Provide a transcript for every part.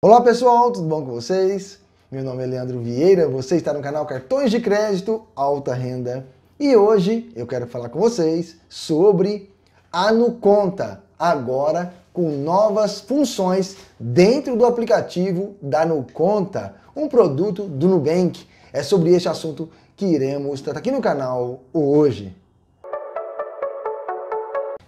Olá pessoal, tudo bom com vocês? Meu nome é Leandro Vieira, você está no canal Cartões de Crédito Alta Renda e hoje eu quero falar com vocês sobre a Nuconta, agora com novas funções dentro do aplicativo da Nuconta, um produto do Nubank. É sobre este assunto que iremos tratar aqui no canal hoje.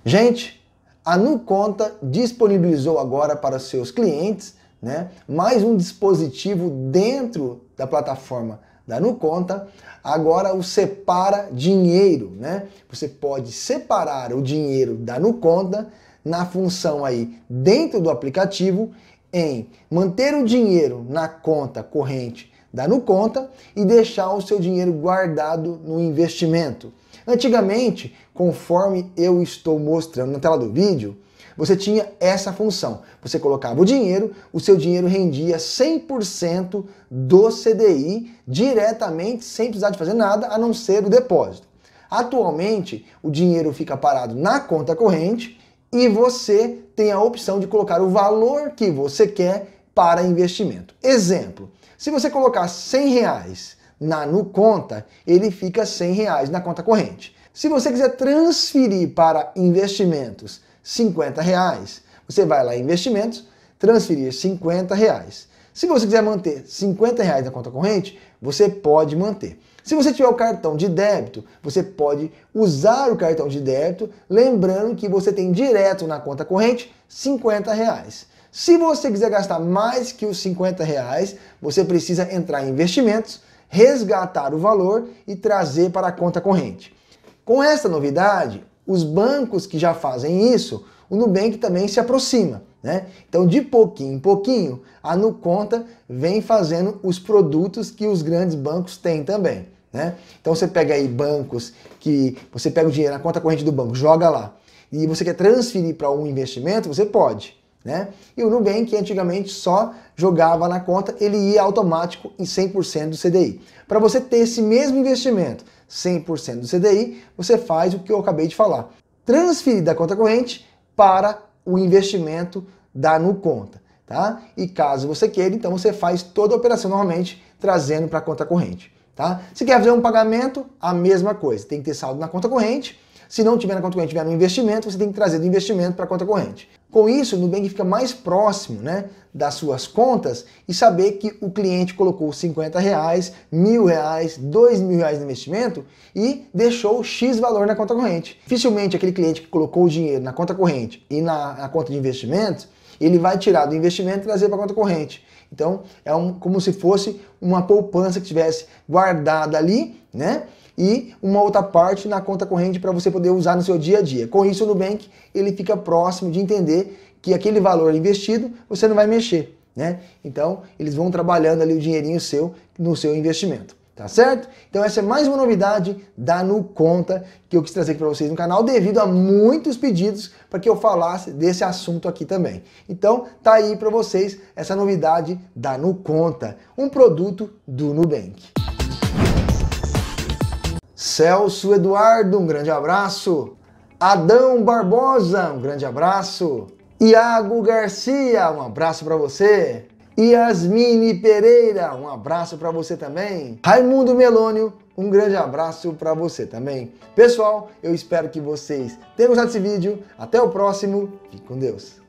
Gente, a Nuconta disponibilizou agora para seus clientes né? mais um dispositivo dentro da plataforma da Nuconta, agora o separa dinheiro, né? Você pode separar o dinheiro da Nuconta na função aí dentro do aplicativo em manter o dinheiro na conta corrente da Nuconta e deixar o seu dinheiro guardado no investimento. Antigamente, conforme eu estou mostrando na tela do vídeo, você tinha essa função. Você colocava o dinheiro, o seu dinheiro rendia 100% do CDI diretamente, sem precisar de fazer nada, a não ser o depósito. Atualmente, o dinheiro fica parado na conta corrente e você tem a opção de colocar o valor que você quer para investimento. Exemplo, se você colocar 100 reais na no conta, ele fica 100 reais na conta corrente. Se você quiser transferir para investimentos 50 reais. Você vai lá em investimentos, transferir 50 reais. Se você quiser manter 50 reais na conta corrente, você pode manter. Se você tiver o cartão de débito, você pode usar o cartão de débito, lembrando que você tem direto na conta corrente 50 reais. Se você quiser gastar mais que os 50 reais, você precisa entrar em investimentos, resgatar o valor e trazer para a conta corrente. Com essa novidade, os bancos que já fazem isso, o Nubank também se aproxima. Né? Então, de pouquinho em pouquinho, a Nuconta vem fazendo os produtos que os grandes bancos têm também. Né? Então, você pega aí bancos que você pega o dinheiro na conta corrente do banco, joga lá, e você quer transferir para um investimento, você pode. Né? E o Nubank antigamente só jogava na conta, ele ia automático em 100% do CDI. Para você ter esse mesmo investimento, 100% do CDI, você faz o que eu acabei de falar. Transferir da conta corrente para o investimento da Nuconta. Tá? E caso você queira, então você faz toda a operação normalmente trazendo para a conta corrente. Tá? Se quer fazer um pagamento, a mesma coisa. Tem que ter saldo na conta corrente se não tiver na conta corrente, tiver no investimento, você tem que trazer do investimento para a conta corrente. Com isso, o Nubank fica mais próximo né, das suas contas e saber que o cliente colocou 50 reais, mil reais, dois mil reais no investimento e deixou X valor na conta corrente. Dificilmente aquele cliente que colocou o dinheiro na conta corrente e na, na conta de investimentos, ele vai tirar do investimento e trazer para a conta corrente. Então, é um, como se fosse uma poupança que tivesse guardada ali, né? e uma outra parte na conta corrente para você poder usar no seu dia a dia. Com isso, o Nubank ele fica próximo de entender que aquele valor investido você não vai mexer, né? Então, eles vão trabalhando ali o dinheirinho seu no seu investimento. Tá certo? Então essa é mais uma novidade da Nuconta que eu quis trazer aqui para vocês no canal devido a muitos pedidos para que eu falasse desse assunto aqui também. Então tá aí para vocês essa novidade da Nuconta, um produto do Nubank. Celso Eduardo, um grande abraço. Adão Barbosa, um grande abraço. Iago Garcia, um abraço para você. Yasmine Pereira, um abraço para você também. Raimundo Melônio, um grande abraço para você também. Pessoal, eu espero que vocês tenham gostado desse vídeo. Até o próximo. Fique com Deus.